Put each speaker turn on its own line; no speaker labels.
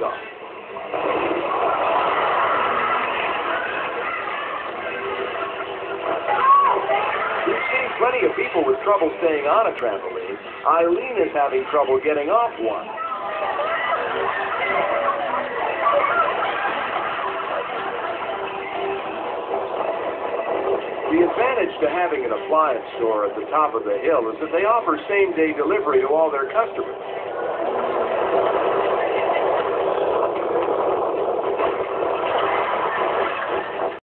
some. You've seen plenty of people with trouble staying on a trampoline. Eileen is having trouble getting off one. The advantage to having an appliance store at the top of the hill is that they offer same-day delivery to all their customers.